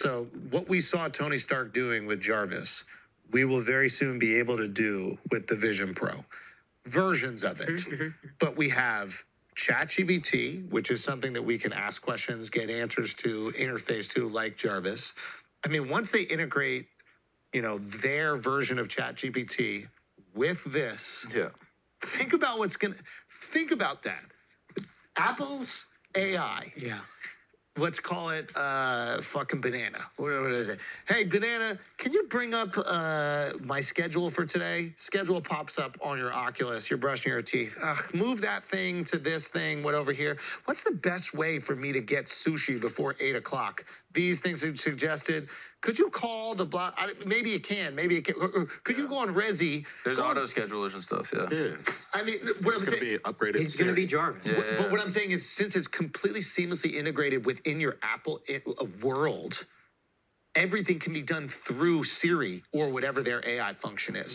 So, what we saw Tony Stark doing with Jarvis, we will very soon be able to do with the Vision Pro. Versions of it. Mm-hmm, mm-hmm. But we have ChatGPT, which is something that we can ask questions, get answers to, interface to, like Jarvis. I mean, once they integrate, you know, their version of ChatGPT with this, Yeah. think about what's gonna think about that. Apple's AI Yeah. Let's call it uh fucking banana. Whatever it is hey banana can you bring up uh my schedule for today? Schedule pops up on your oculus you're brushing your teeth. Ugh, move that thing to this thing what over here. What's the best way for me to get sushi before eight o'clock? These things are suggested could you call the block I, maybe you can maybe you can or- or could you go on Resy There's go on- auto schedulers and stuff. Yeah. Yeah. i mean what It's i'm going to saying be upgraded. He's going to be Jarvis. Yeah. But- But what I'm saying is, since it's completely seamlessly integrated within your Apple i- uh, world, everything can be done through Siri or whatever their AI function is.